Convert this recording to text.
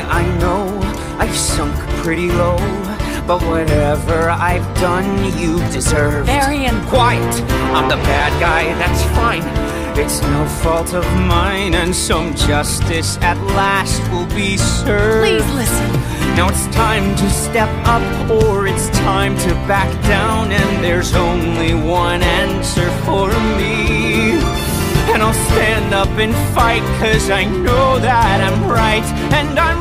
I know I've sunk pretty low. But whatever I've done, you deserve. Varian! Quiet! I'm the bad guy, that's fine. It's no fault of mine, and some justice at last will be served. Please listen. Now it's time to step up, or it's time to back down, and there's only one answer for me. And I'll stand up and fight, cause I know that I'm right, and I'm